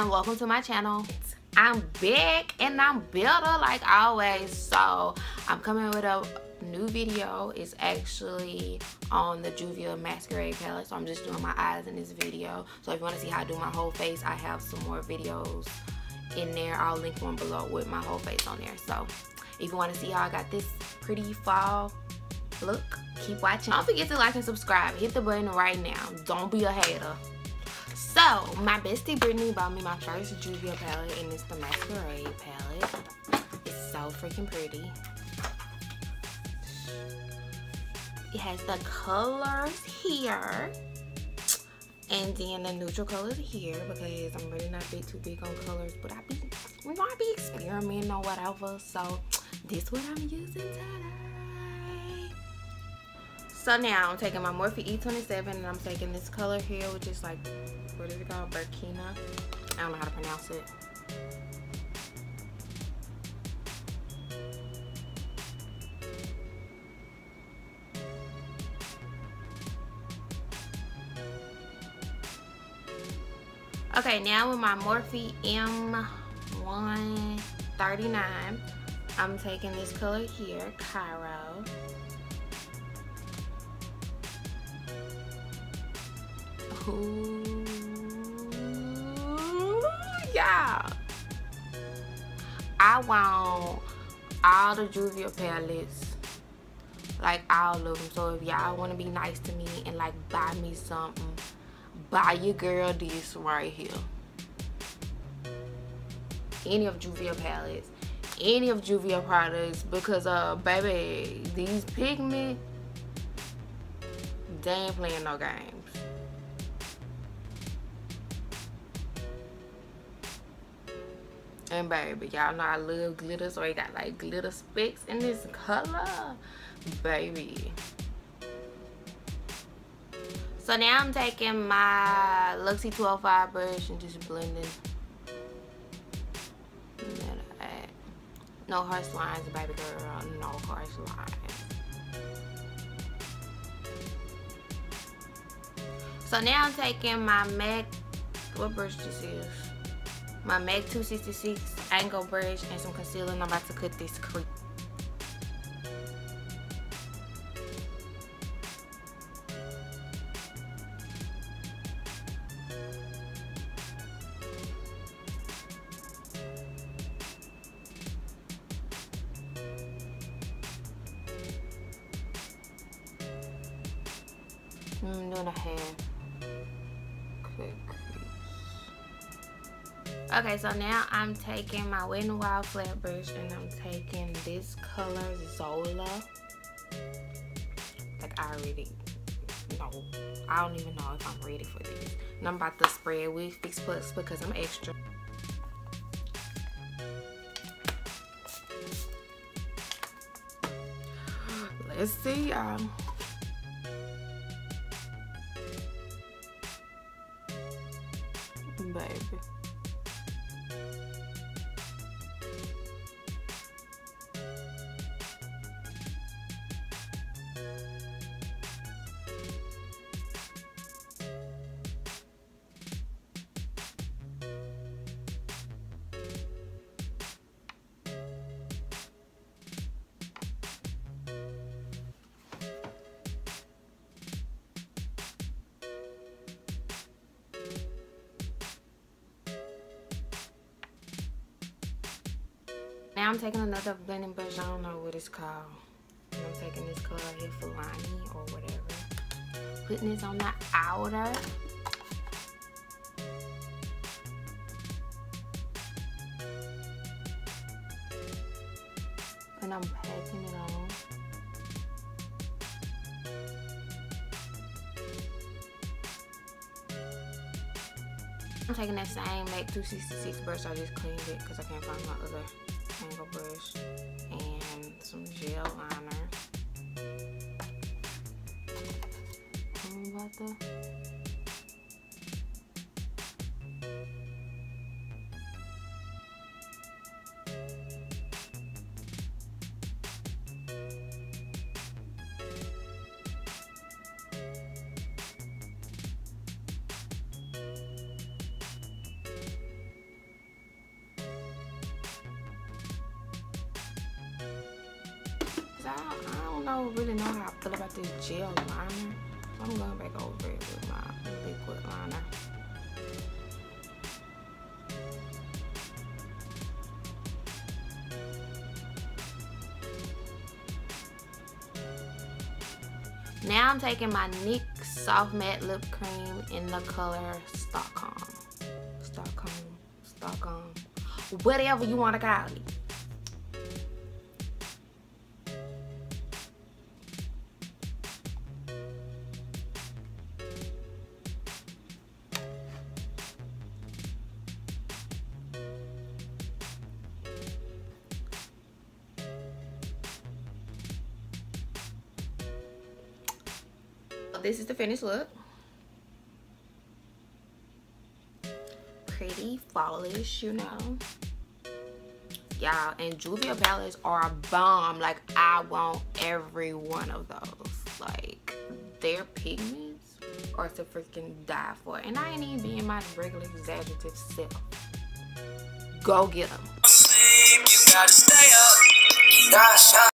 and welcome to my channel. I'm back and i'm better like always. So i'm coming with a new video. It's actually on the Juvia masquerade palette so i'm just doing my eyes in this video. So if you want to see how i do my whole face i have some more videos in there. I'll link one below with my whole face on there. So if you want to see how i got this pretty fall look keep watching. Don't forget to like and subscribe. Hit the button right now. Don't be a hater so my bestie brittany bought me my first juvia palette and it's the masquerade palette. It's so freaking pretty. It has the colors here and then the neutral colors here because I'm really not big too big on colors but I be know I be experimenting or whatever so this what I'm using today so now I'm taking my Morphe E27 and I'm taking this color here which is like what is it called? Burkina? I don't know how to pronounce it. Okay, now with my Morphe M139, I'm taking this color here, Cairo. Ooh, yeah. I want all the Juvia palettes, like all of them. So if y'all want to be nice to me and like buy me something, buy your girl this right here any of Juvia palettes any of Juvia products because uh baby these pigment they ain't playing no games and baby y'all know I love glitter so I got like glitter specks in this color baby so now I'm taking my Luxie 205 brush and just blending. No harsh lines, baby girl. No harsh lines. So now I'm taking my MAC, what brush this is? My MAC 266 angle brush and some concealer and I'm about to cut this crease. Mm, I'm doing a hair. Quick Okay, so now I'm taking my Wet n Wild flat brush and I'm taking this color Zola. Like I already know. I don't even know if I'm ready for this. And I'm about to spread with Fix Plus because I'm extra. Let's see y'all. baby. I'm taking another blending brush. I don't know what it's called. And I'm taking this color here, Fulani or whatever. Putting this on the outer. And I'm packing it on. I'm taking that same MAC 266 brush. I just cleaned it because I can't angle brush and some gel liner. I'm about to don't, really know how I feel about this gel liner. I'm going back over it with my liquid liner. Now I'm taking my NYX Soft Matte Lip Cream in the color Stockholm. Stockholm. Stockholm. Whatever you want to call it. This is the finished look. Pretty fallish, you know. Y'all, and Juvia palettes are a bomb. Like, I want every one of those. Like, their pigments are to freaking die for. And I ain't even being my regular exaggerative self. Go get them.